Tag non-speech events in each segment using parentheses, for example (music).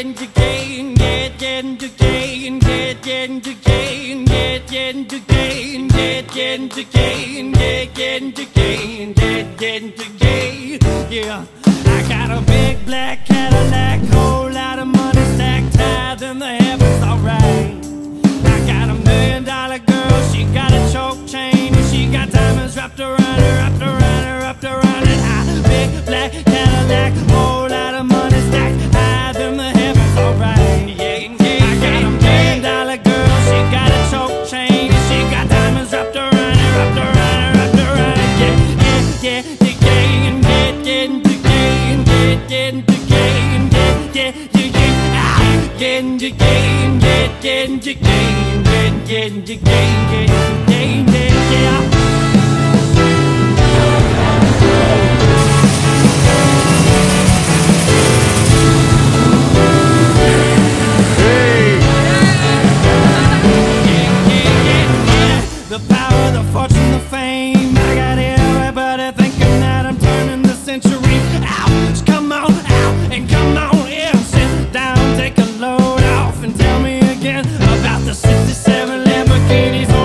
into gain, get into gain, get into gain, get into gain, get into gain, get into gain, get into gain. Yeah, I got a big black Cadillac, whole got diamonds wrapped around her, wrapped around her, wrapped around it. Yeah, yeah, yeah, the gang, get, get, the gang, get, get, the gang, get, get, the gang, ah, get, the gang, get, get, the gang, get, get, the gang, get, the the 67 Lamborghinis.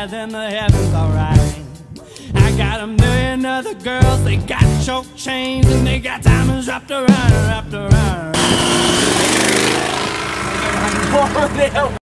Higher than the heavens, alright. I got a million other girls, they got choke chains and they got diamonds wrapped around, wrapped around. (laughs)